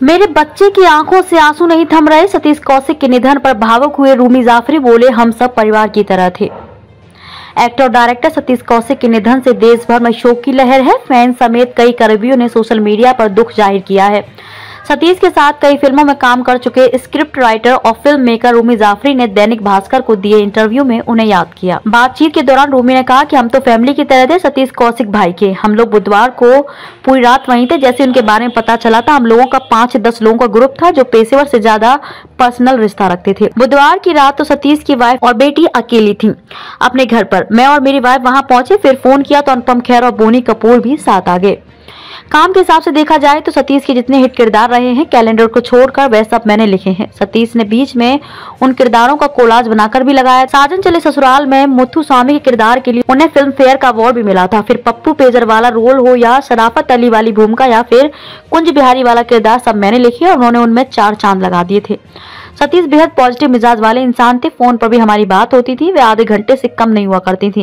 मेरे बच्चे की आँखों से आँसू नहीं थम रहे, सतीश कौशिक के निधन पर भावुक हुए रूमी जाफरी बोले, हम सब परिवार की तरह थे। एक्टर और डायरेक्टर सतीश कौशिक के निधन से देश भर में शोक की लहर है। फ़ैन समेत कई कर्मियों ने सोशल मीडिया पर दुख ज़ाहिर किया है। सतीश के साथ कई फ़िल्मों में काम कर चुके स्क्रिप्ट राइटर और फ़िल्म मेकर रूमी जाफरी ने दैनिक भास्कर को दिए इंटरव्यू में उन्हें याद किया। बातचीत के दौरान रूमी ने कहा कि हम तो फैमिली की तरह थे, सतीश कौशिक भाई के। हम लोग बुधवार को पूरी रात वहीं थे, जैसे उनके बारे में पता चला था, हम लोगों का पाँच दस लोगों का ग्रुप था जो पेशेवर से ज़्यादा पर्सनल रिश्ता रखते थे। बुधवार की रात तो सतीश की वाइफ और बेटी अकेली थी अपने घर पर। मैं और मेरी वाइफ वहाँ पहुँचे, फिर फ़ोन किया तो अनुपम खेर और बोनी कपूर भी साथ आ गए। काम के हिसाब से देखा जाए तो सतीश के जितने हिट किरदार रहे हैं, कैलेंडर को छोड़कर वह सब मैंने लिखे हैं। सतीश ने बीच में उन किरदारों का कोलाज बनाकर भी लगाया। साजन चले ससुराल में मुथु स्वामी के किरदार के लिए उन्हें फ़िल्म फेयर का अवार्ड भी मिला था। फिर पप्पू पेजर वाला रोल हो या शराफत अली वाली भूमिका या फिर कुंज बिहारी वाला किरदार सब मैंने लिखे और उन्होंने उनमें चार चाँद लगा दिए थे। सतीश बेहद पॉजिटिव मिजाज वाले इंसान थे। फ़ोन पर भी हमारी बात होती थी। वे आधे घंटे से कम नहीं हुआ करती थी।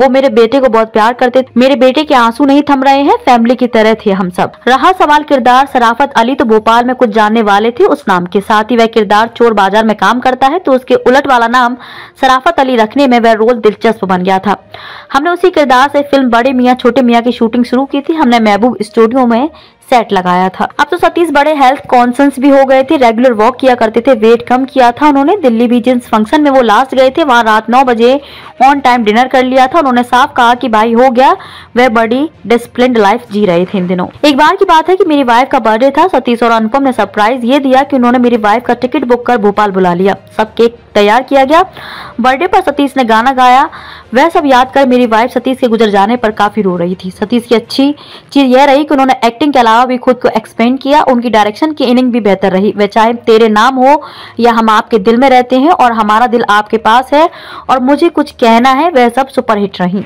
वो मेरे बेटे को बहुत प्यार करते थे। मेरे बेटे के आँसू नहीं थम रहे हैं। फैमिली की तरह थे हम सब। रहा सवाल किरदार सराफत अली तो भोपाल में कुछ जानने वाले थे उस नाम के। साथ ही वह किरदार चोर बाज़ार में काम करता है तो उसके उलट वाला नाम सराफत अली रखने में वह रोल दिलचस्प बन गया था। हमने उसी किरदार से फ़िल्म बड़े मियाँ, छोटे मियाँ की शूटिंग शुरू की थी। हमने महबूब स्टूडियो में सेट लगाया था। अब तो सतीश बड़े हेल्थ कॉन्सियस भी हो गए थे रेगुलर वॉक किया करते थे वेट कम किया था उन्होंने, दिल्ली भी जिस फ़ंक्शन में वो लास्ट गए थे, वहाँ रात नौ बजे ऑन टाइम डिनर कर लिया था, उन्होंने साफ़ कहा कि भाई हो गया, वह बड़ी डिसिप्लिन लाइफ जी रहे थे इन दिनों। एक बार की बात है कि मेरी वाइफ का बर्थडे था, सतीश और अनुपम ने सरप्राइज़ ये दिया कि उन्होंने मेरी वाइफ का टिकट बुक कर भोपाल बुला लिया। सब केक तैयार किया गया। बर्थडे पर सतीश ने गाना गाया। वह सब याद कर मेरी वाइफ सतीश के गुजर जाने पर काफ़ी रो रही थी। सतीश की अच्छी चीज़ यह रही कि उन्होंने एक्टिंग के अलावा भी खुद को एक्सपेंड किया। उनकी डायरेक्शन की इनिंग भी बेहतर रही। वह चाहे तेरे नाम हो या हम आपके दिल में रहते हैं और हमारा दिल आपके पास है और मुझे कुछ कहना है, वह सब सुपरहिट रही।